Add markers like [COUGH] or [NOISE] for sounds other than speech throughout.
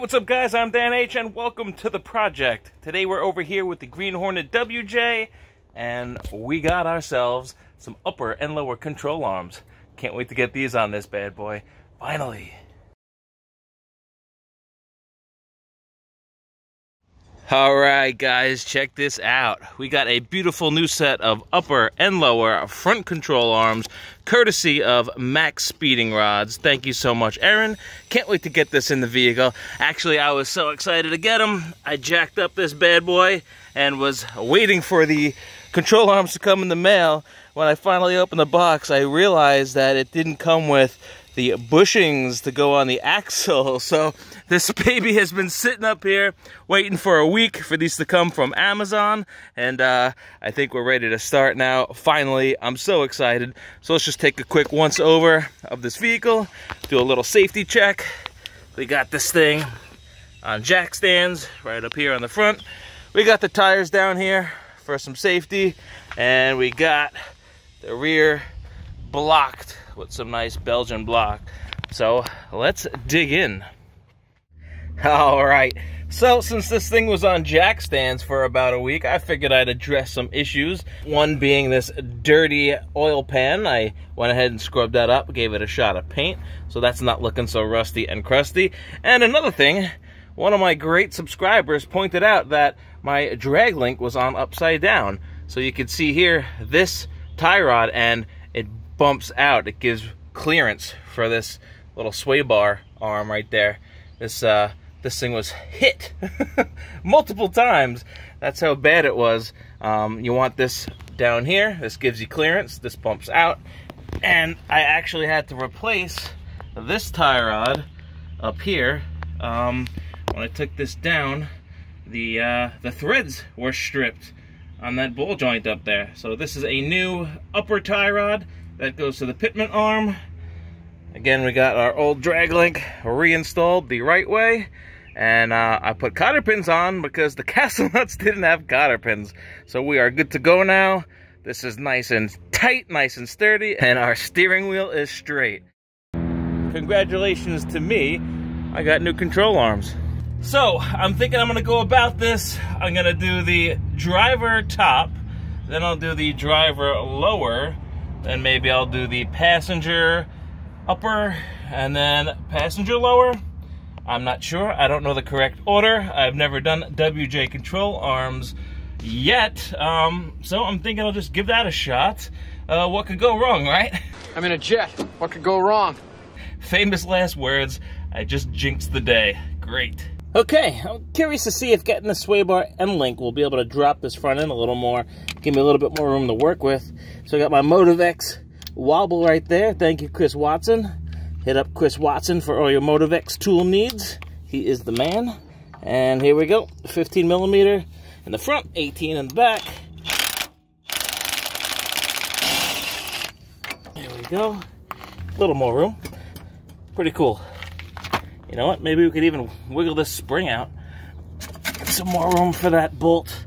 what's up guys? I'm Dan H and welcome to the project. Today we're over here with the Green Hornet WJ and we got ourselves some upper and lower control arms. Can't wait to get these on this bad boy. Finally. All right, guys, check this out. We got a beautiful new set of upper and lower front control arms, courtesy of MaXpeedingRods. Thank you so much, Aaron. Can't wait to get this in the vehicle. Actually, I was so excited to get them. I jacked up this bad boy and was waiting for the control arms to come in the mail. When I finally opened the box, I realized that it didn't come with the bushings to go on the axle. [LAUGHS] So this baby has been sitting up here waiting for a week for these to come from Amazon. And uh, I think we're ready to start now. Finally, I'm so excited. So let's just take a quick once over of this vehicle, do a little safety check. We got this thing on jack stands right up here on the front. We got the tires down here for some safety. And we got the rear blocked with some nice Belgian block. So let's dig in. All right, so since this thing was on jack stands for about a week, I figured I'd address some issues. One being this dirty oil pan. I went ahead and scrubbed that up, gave it a shot of paint, so that's not looking so rusty and crusty. And another thing, one of my great subscribers pointed out that my drag link was on upside down. So you can see here, this tie rod, and it bumps out. It gives clearance for this little sway bar arm right there. This uh, this thing was hit [LAUGHS] multiple times. That's how bad it was. Um, you want this down here. This gives you clearance. This bumps out. And I actually had to replace this tie rod up here. Um, when I took this down, the uh, the threads were stripped on that ball joint up there. So this is a new upper tie rod that goes to the pitman arm. Again, we got our old drag link reinstalled the right way. And uh, I put cotter pins on because the [LAUGHS] castle nuts didn't have cotter pins. So we are good to go now. This is nice and tight, nice and sturdy, and our steering wheel is straight. Congratulations to me, I got new control arms. So, I'm thinking I'm gonna go about this. I'm gonna do the driver top, then I'll do the driver lower, then maybe I'll do the passenger upper, and then passenger lower. I'm not sure. I don't know the correct order. I've never done WJ control arms yet. Um, so I'm thinking I'll just give that a shot. Uh, what could go wrong, right? I'm in a jet. What could go wrong? Famous last words. I just jinxed the day. Great. Okay, I'm curious to see if getting the sway bar end link will be able to drop this front end a little more, give me a little bit more room to work with. So I got my Motivx wobble right there. Thank you, Chris Watson. Hit up Chris Watson for all your Motivx tool needs. He is the man. And here we go, 15 millimeter in the front, 18 in the back. There we go. A little more room. Pretty cool. You know what? Maybe we could even wiggle this spring out. Some more room for that bolt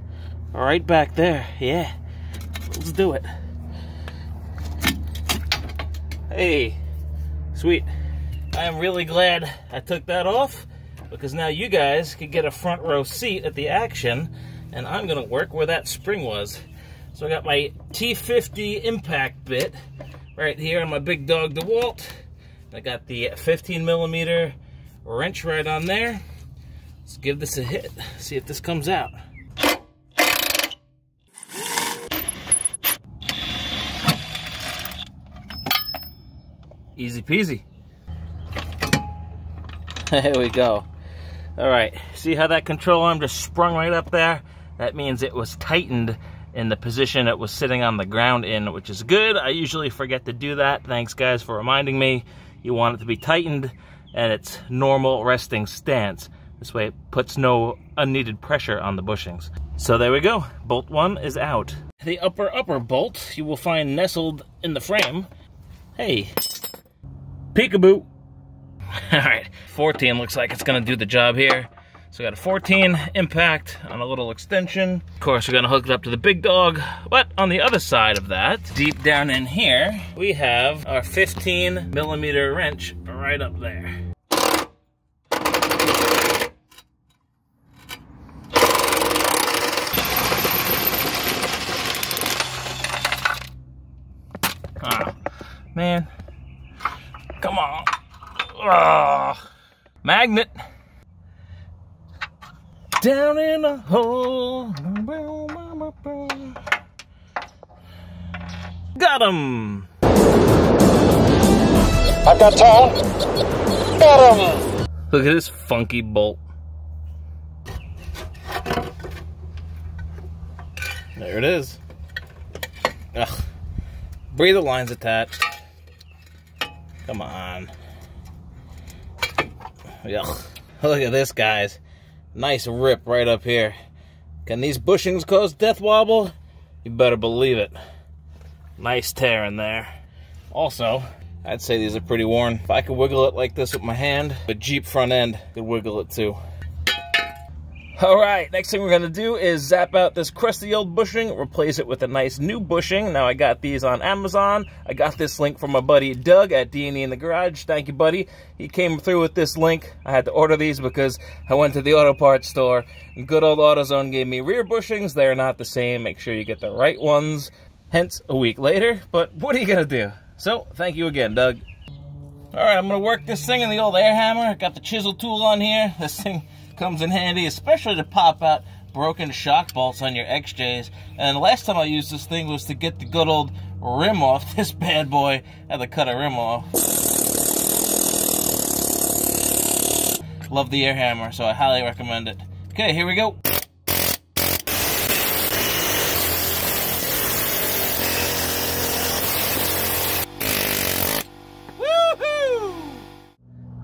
right back there. Yeah. Let's do it. Hey. Sweet. I am really glad I took that off because now you guys can get a front row seat at the action and I'm gonna work where that spring was. So I got my T50 impact bit right here on my big dog DeWalt. I got the 15 millimeter wrench right on there. Let's give this a hit, see if this comes out. Easy peasy. [LAUGHS] There we go. All right, see how that control arm just sprung right up there? That means it was tightened in the position it was sitting on the ground in, which is good. I usually forget to do that. Thanks guys for reminding me. You want it to be tightened and its normal resting stance. This way it puts no unneeded pressure on the bushings. So there we go, bolt one is out. The upper upper bolt you will find nestled in the frame. Hey, Peekaboo. [LAUGHS] All right, 14 looks like it's gonna do the job here. So we got a 14 impact on a little extension. Of course, we're gonna hook it up to the big dog, but on the other side of that, deep down in here, we have our 15 millimeter wrench right up there. Ah, man. Come on. Oh. Magnet. Down in a hole. Got him. I got time. Got him. Look at this funky bolt. There it is. Ugh. Breather line's attached. Come on. Ugh. Look at this, guys. Nice rip right up here. Can these bushings cause death wobble? You better believe it. Nice tear in there. Also, I'd say these are pretty worn. If I could wiggle it like this with my hand, the Jeep front end could wiggle it too. All right, next thing we're gonna do is zap out this crusty old bushing, replace it with a nice new bushing. Now I got these on Amazon. I got this link from my buddy Doug at D&E in the Garage. Thank you, buddy. He came through with this link. I had to order these because I went to the auto parts store and good old AutoZone gave me rear bushings. They're not the same. Make sure you get the right ones. Hence, a week later. But what are you gonna do? So, thank you again, Doug. All right, I'm gonna work this thing in the old air hammer. Got the chisel tool on here. This thing comes in handy, especially to pop out broken shock bolts on your XJs. And the last time I used this thing was to get the good old rim off [LAUGHS] this bad boy. I had to cut a rim off. Love the air hammer, so I highly recommend it. Okay, here we go.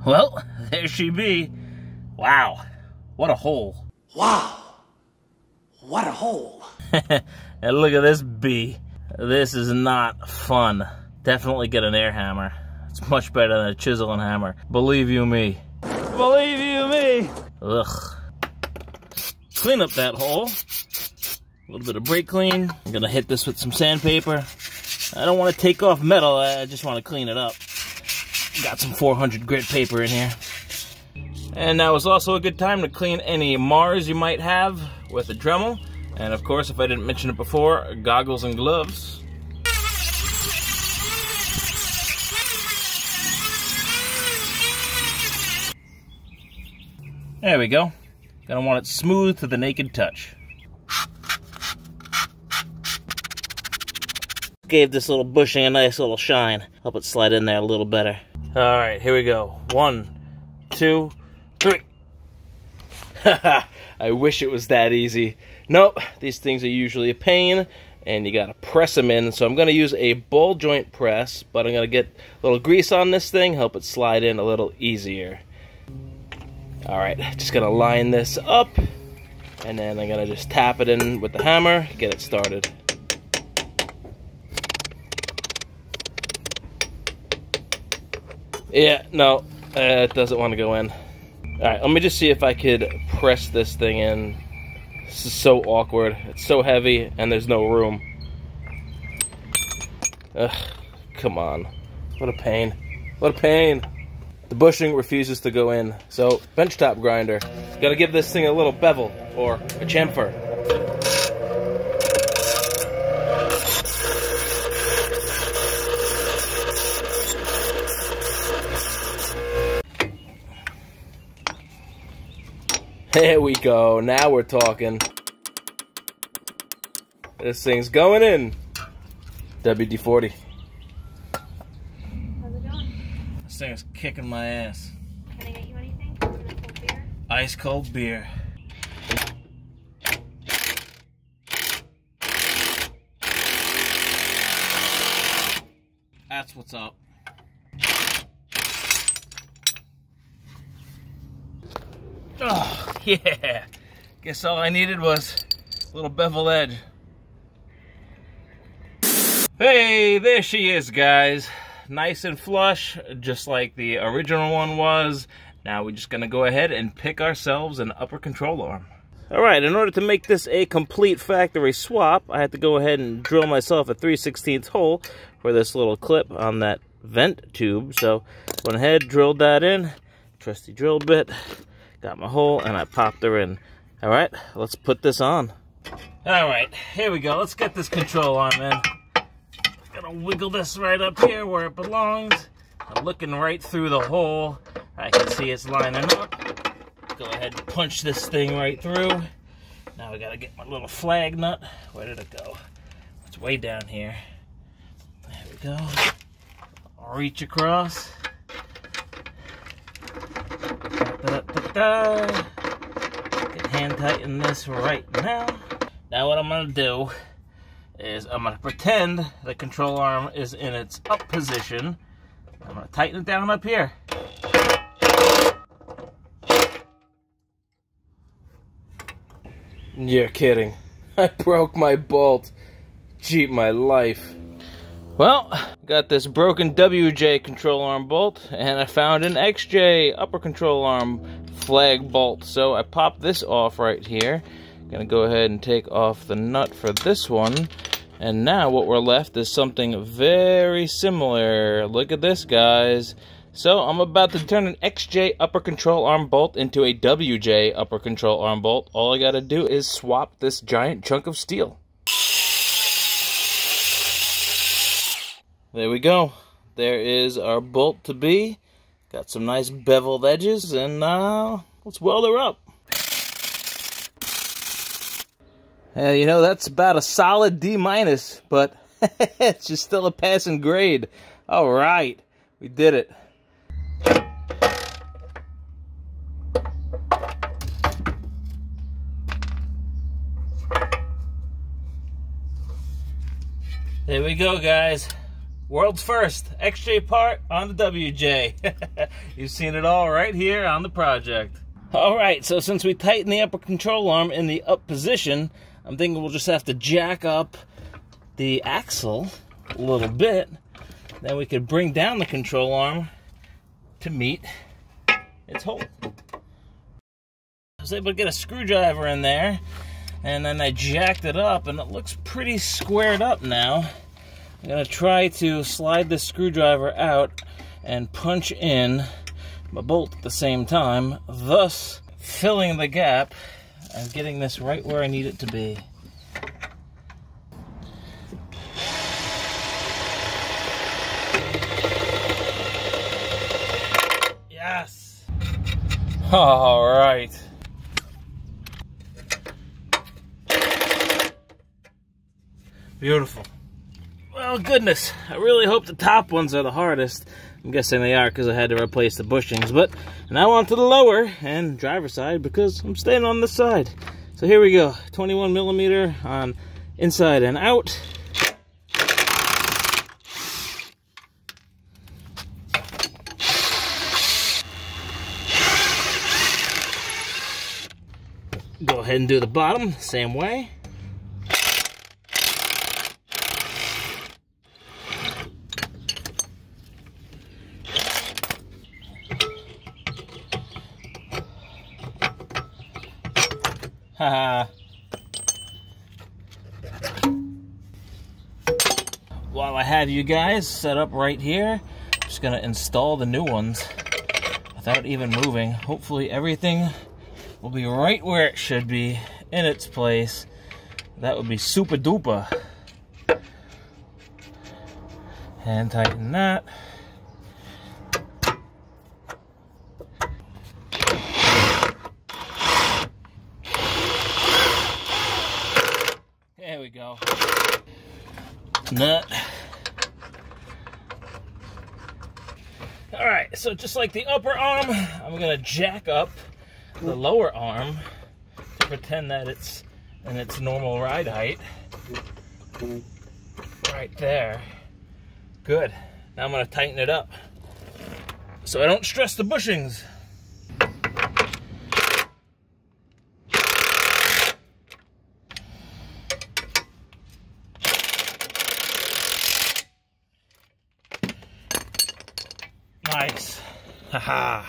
Well, there she be. Wow, what a hole. Wow. What a hole. [LAUGHS] and look at this bee. This is not fun. Definitely get an air hammer. It's much better than a chisel and hammer. Believe you me. Believe you me. Ugh. Clean up that hole. A little bit of brake clean. I'm gonna hit this with some sandpaper. I don't want to take off metal, I just want to clean it up. Got some 400 grit paper in here. And now is also a good time to clean any Mars you might have with a Dremel. And of course, if I didn't mention it before, goggles and gloves. There we go. Gonna want it smooth to the naked touch. Gave this little bushing a nice little shine. Help it slide in there a little better. All right, here we go. One, two. [LAUGHS] I wish it was that easy. Nope, these things are usually a pain, and you gotta press them in. So I'm gonna use a ball joint press, but I'm gonna get a little grease on this thing, help it slide in a little easier. All right, just gonna line this up, and then I'm gonna just tap it in with the hammer, get it started. Yeah, no, uh, it doesn't want to go in. All right, let me just see if I could press this thing in. This is so awkward. It's so heavy, and there's no room. Ugh, come on. What a pain. What a pain. The bushing refuses to go in, so benchtop grinder. Gotta give this thing a little bevel, or a chamfer. There we go. Now we're talking. This thing's going in. WD-40. How's it going? This thing's kicking my ass. Can I get you anything? A cold beer? Ice cold beer. That's what's up. Oh, [LAUGHS] yeah. Guess all I needed was a little bevel edge. Hey, there she is, guys. Nice and flush, just like the original one was. Now we're just gonna go ahead and pick ourselves an upper control arm. All right, in order to make this a complete factory swap, I had to go ahead and drill myself a 3 16 hole for this little clip on that vent tube. So went ahead, drilled that in, trusty drill bit, got my hole, and I popped her in. All right, let's put this on. All right, here we go. Let's get this control arm in. Gonna wiggle this right up here where it belongs. I'm looking right through the hole. I can see it's lining up. Go ahead and punch this thing right through. Now I gotta get my little flag nut. Where did it go? It's way down here. There we go. I'll reach across. Da-da-da-da. Can hand tighten this right now. Now what I'm gonna do is I'm gonna pretend the control arm is in its up position. I'm gonna tighten it down up here. You're kidding. [LAUGHS] I broke my bolt. Jeep my life. Well, got this broken WJ control arm bolt, and I found an XJ upper control arm flag bolt. So I popped this off right here. Gonna go ahead and take off the nut for this one. And now what we're left is something very similar. Look at this, guys. So I'm about to turn an XJ upper control arm bolt into a WJ upper control arm bolt. All I gotta do is swap this giant chunk of steel. There we go. There is our bolt to be. Got some nice beveled edges and uh, let's weld her up. Yeah, you know, that's about a solid D minus, but [LAUGHS] it's just still a passing grade. All right, we did it. There we go, guys. World's first XJ part on the WJ. [LAUGHS] You've seen it all right here on the project. All right, so since we tightened the upper control arm in the up position, I'm thinking we'll just have to jack up the axle a little bit. Then we could bring down the control arm to meet its hole. I was able to get a screwdriver in there, and then I jacked it up, and it looks pretty squared up now. I'm gonna try to slide the screwdriver out and punch in my bolt at the same time, thus filling the gap and getting this right where I need it to be. Yes! All right. Beautiful. Well, goodness, I really hope the top ones are the hardest. I'm guessing they are because I had to replace the bushings. But now on to the lower and driver side because I'm staying on this side. So here we go, 21 millimeter on inside and out. Go ahead and do the bottom, same way. [LAUGHS] While I have you guys set up right here, I'm just gonna install the new ones without even moving. Hopefully everything will be right where it should be in its place. That would be super duper. Hand tighten that. There we go. Nut. All right, so just like the upper arm, I'm gonna jack up the lower arm to pretend that it's in its normal ride height. Right there. Good. Now I'm gonna tighten it up so I don't stress the bushings. Nice. Haha.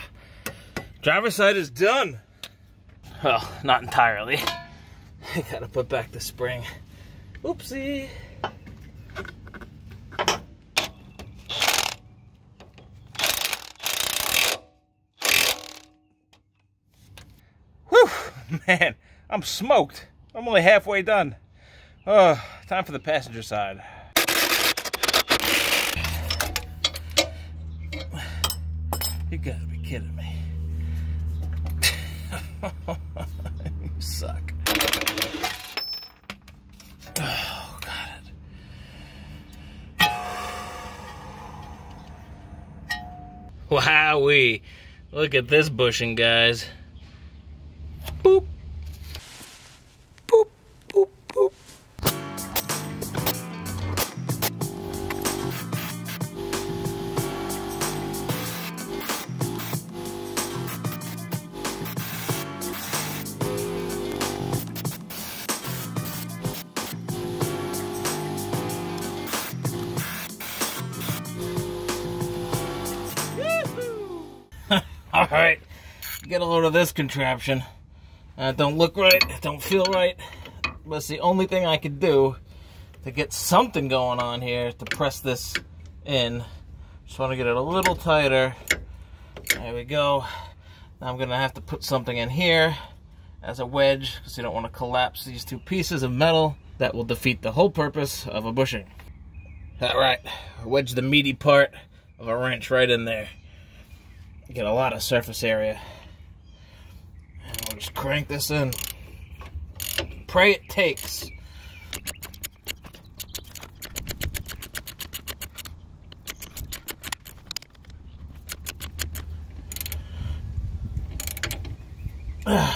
Driver's side is done. Well, not entirely. I [LAUGHS] gotta put back the spring. Oopsie. Whew, man, I'm smoked. I'm only halfway done. Oh, time for the passenger side. You gotta be kidding me. [LAUGHS] you suck. Oh, God. Wowee. Look at this bushing, guys. All right, get a load of this contraption. Uh, don't look right, don't feel right, but it's the only thing I could do to get something going on here to press this in. Just want to get it a little tighter. There we go. Now I'm gonna have to put something in here as a wedge because you don't want to collapse these two pieces of metal. That will defeat the whole purpose of a bushing. All right, wedge the meaty part of a wrench right in there. Get a lot of surface area. And we'll just crank this in. Pray it takes. [SIGHS] I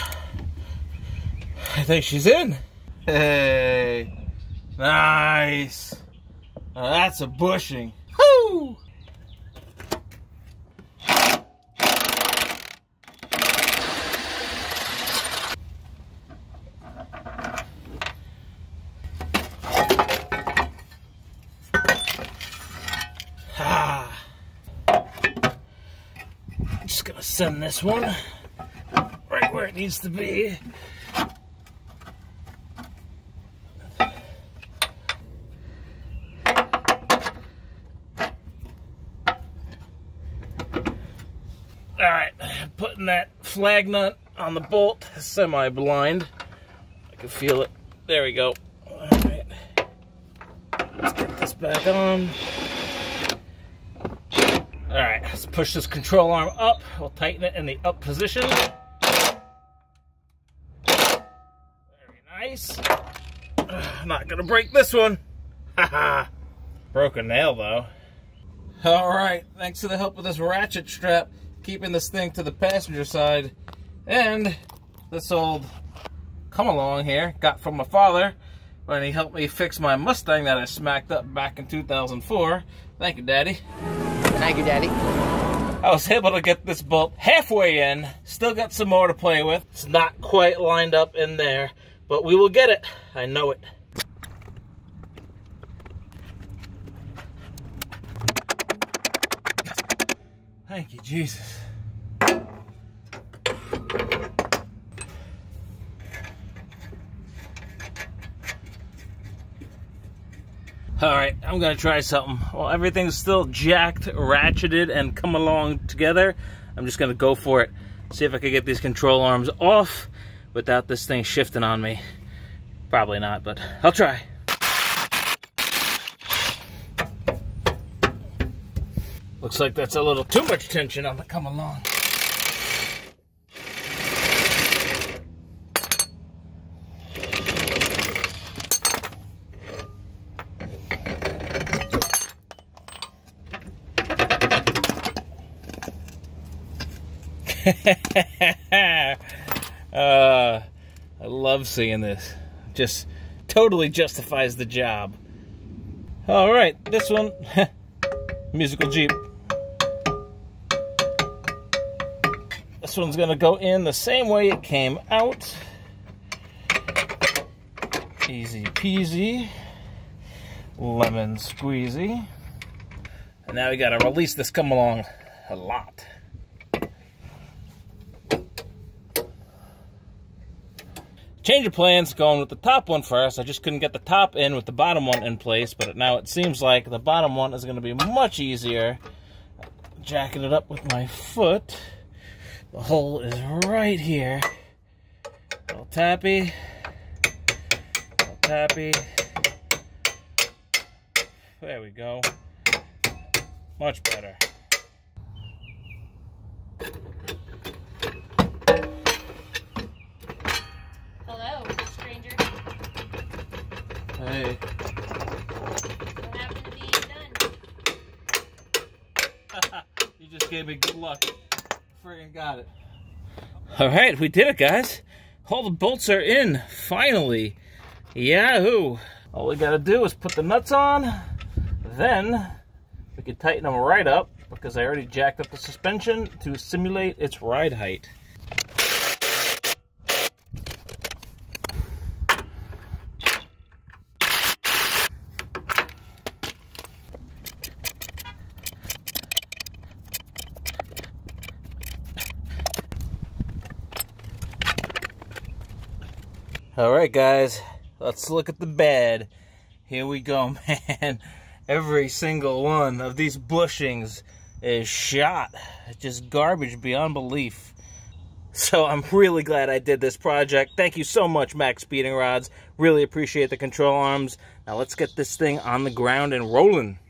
think she's in. Hey. Nice. Now that's a bushing. Woo! Ah. I'm just gonna send this one right where it needs to be. All right, putting that flag nut on the bolt, semi-blind. I can feel it. There we go. All right, let's get this back on. All right, let's push this control arm up. We'll tighten it in the up position. Very nice. Ugh, [SIGHS] Not gonna break this one. Haha. Broken nail though. All right, thanks to the help of this ratchet strap, keeping this thing to the passenger side, and this old come along here got from my father when he helped me fix my Mustang that I smacked up back in 2004. Thank you, Daddy. Thank you, Daddy. I was able to get this bolt halfway in. Still got some more to play with. It's not quite lined up in there, but we will get it. I know it. Thank you, Jesus. All right, I'm gonna try something. Well, everything's still jacked, ratcheted, and come along together. I'm just gonna go for it. See if I can get these control arms off without this thing shifting on me. Probably not, but I'll try. Looks like that's a little too much tension on the come along. [LAUGHS] uh, I love seeing this. Just totally justifies the job. All right, this one, [LAUGHS] musical Jeep. This one's gonna go in the same way it came out. Easy peasy, lemon squeezy. And now we gotta release this come along a lot. Change of plans, going with the top one first. I just couldn't get the top in with the bottom one in place, but now it seems like the bottom one is going to be much easier. Jacking it up with my foot. The hole is right here. Little tappy. Little tappy. There we go. Much better. Hey. What happened to being done? you just gave me good luck. Friggin' got it. All right, we did it, guys. All the bolts are in, finally. Yahoo! All we gotta do is put the nuts on, then we can tighten them right up because I already jacked up the suspension to simulate its ride height. All right, guys, let's look at the bed. Here we go, [LAUGHS] man. Every single one of these bushings is shot. It's just garbage beyond belief. So I'm really glad I did this project. Thank you so much, MaXpeedingRods. Really appreciate the control arms. Now let's get this thing on the ground and rolling.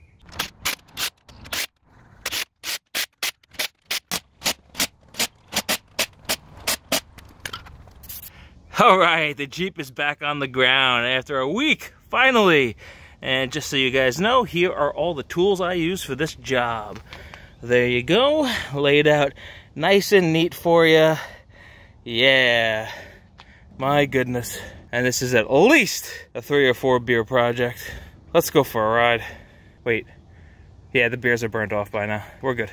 All right, the Jeep is back on the ground after a week, finally. And just so you guys know, here are all the tools I use for this job. There you go, laid out nice and neat for you. Yeah, my goodness. And this is at least a three or four beer project. Let's go for a ride. Wait, yeah, the beers are burnt off by now. We're good.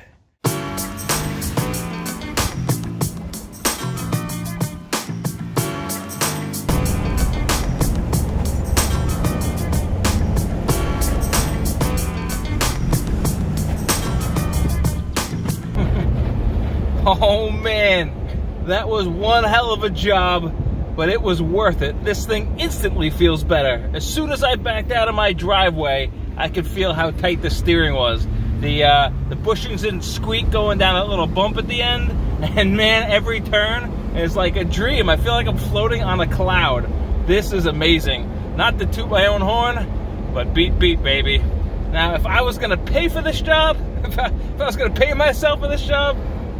Oh man, that was one hell of a job, but it was worth it. This thing instantly feels better. As soon as I backed out of my driveway, I could feel how tight the steering was. The uh, the bushings didn't squeak going down that little bump at the end, [LAUGHS] and man, every turn is like a dream. I feel like I'm floating on a cloud. This is amazing. Not to toot my own horn, but beat beat baby. Now, if I was gonna pay for this job, [LAUGHS] if I, if I was gonna pay myself for this job,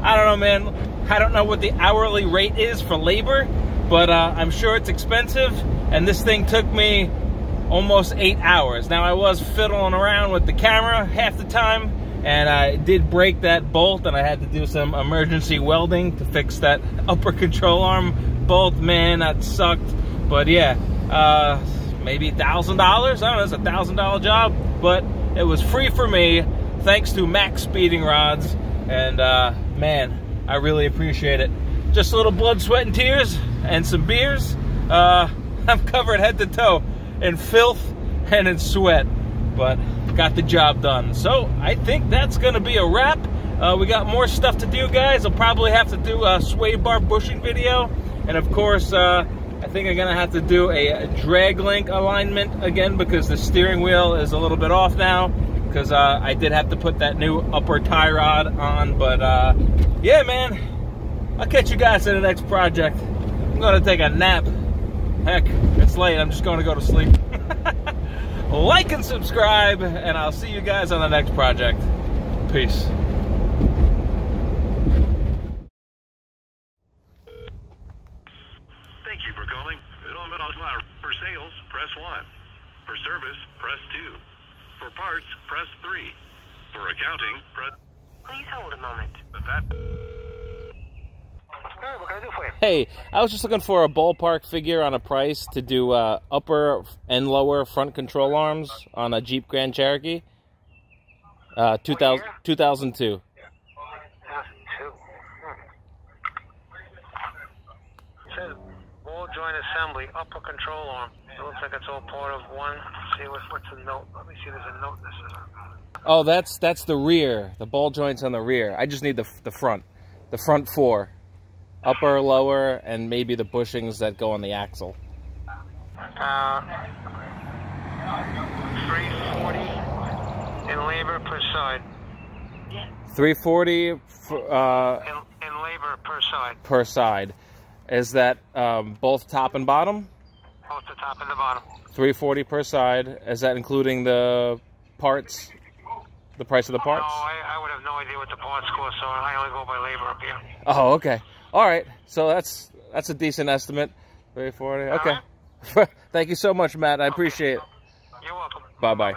I don't know, man. I don't know what the hourly rate is for labor, but uh, I'm sure it's expensive. And this thing took me almost eight hours. Now, I was fiddling around with the camera half the time, and I did break that bolt, and I had to do some emergency welding to fix that [LAUGHS] upper control arm bolt. Man, that sucked. But yeah, uh, maybe $1,000. I don't know, it's a $1,000 job, but it was free for me thanks to MaXpeedingRods. And uh, man, I really appreciate it. Just a little blood, sweat, and tears, and some beers. Uh, [LAUGHS] I'm covered head to toe in filth and in sweat, but got the job done. So I think that's gonna be a wrap. Uh, we got more stuff to do, guys. I'll probably have to do a sway bar bushing video, and of course, uh, I think I'm gonna have to do a drag link alignment again because the steering wheel is a little bit off now because uh, I did have to put that new upper tie rod on. But uh, yeah, man, I'll catch you guys in the next project. I'm gonna take a nap. Heck, it's late. I'm just gonna go to sleep. [LAUGHS] like and subscribe, and I'll see you guys on the next project. Peace. Thank you for calling. For sales, press 1. For service, press 2. For parts, press 3. For accounting, press... Please hold a moment. That... Hey, I do for you? Hey, I was just looking for a ballpark figure on a price to do uh, upper and lower front control arms on a Jeep Grand Cherokee. Uh, 2000, 2002. That's two. Hmm. Says ball joint assembly, upper control arm. It looks like it's all part of one. See what, what's the note? Let me see. If there's a note. This is. Oh, that's that's the rear. The ball joints on the rear. I just need the the front, the front four, upper, lower, and maybe the bushings that go on the axle. Uh, 340 in labor per side. 340 for, uh, In, in labor per side. per side. Is that um, both top and bottom? Both the top and the bottom. 340 per side. Is that including the parts? The price of the parts? No, I, I would have no idea what the parts cost, so I only go by labor up here. Oh, okay. All right. So that's that's a decent estimate. 340. Okay. [LAUGHS] Thank you so much, Matt. I appreciate it. You're welcome. Bye bye.